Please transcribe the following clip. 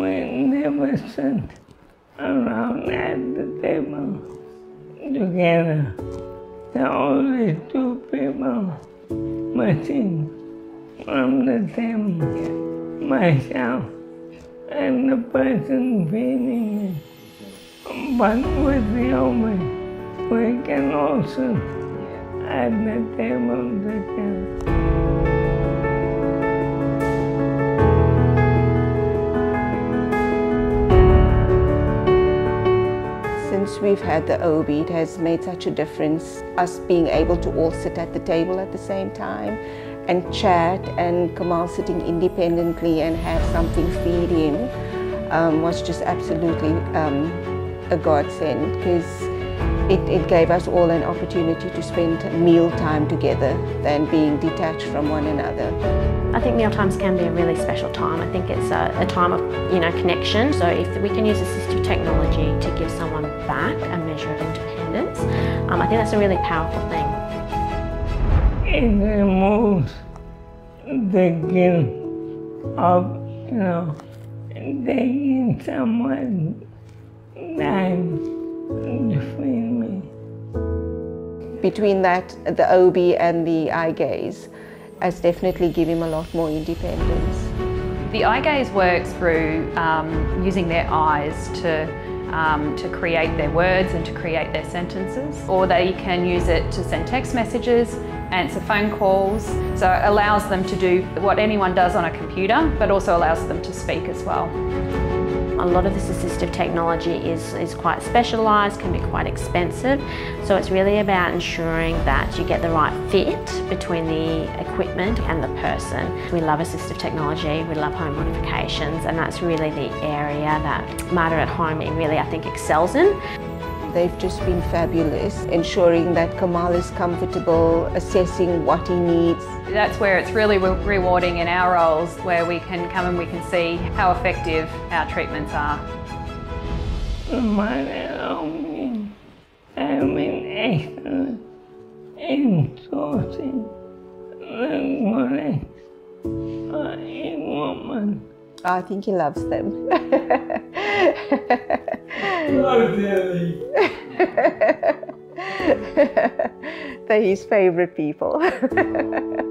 we never sit around at the table together. The only two people missing from the table, myself and the person feeding me. But with the omen, we can also at the table together. We've had the Obi, it has made such a difference, us being able to all sit at the table at the same time and chat and Kemal sitting independently and have something feed him um, was just absolutely um, a godsend because it, it gave us all an opportunity to spend meal time together than being detached from one another. I think meal times can be a really special time. I think it's a, a, time of you know connection. So if we can use assistive technology to give someone back a measure of independence, um, I think that's a really powerful thing. It removes the guilt of you know taking someone time Between that, the Obi and the eye gaze has definitely given him a lot more independence. The eye gaze works through um, using their eyes to um, to create their words and to create their sentences. Or they can use it to send text messages, answer phone calls. So it allows them to do what anyone does on a computer, but also allows them to speak as well. A lot of this assistive technology is, is quite specialised, can be quite expensive. So it's really about ensuring that you get the right fit between the equipment and the person. We love assistive technology, we love home modifications, and that's really the area that Mater at Home really, I think, excels in. They've just been fabulous, ensuring that Kemal is comfortable, assessing what he needs. That's where it's really rewarding in our roles, where we can come and we can see how effective our treatments are. My own, I'm an excellent in sourcing the money for a woman. I think he loves them. Oh, Daddy. They're his favorite people.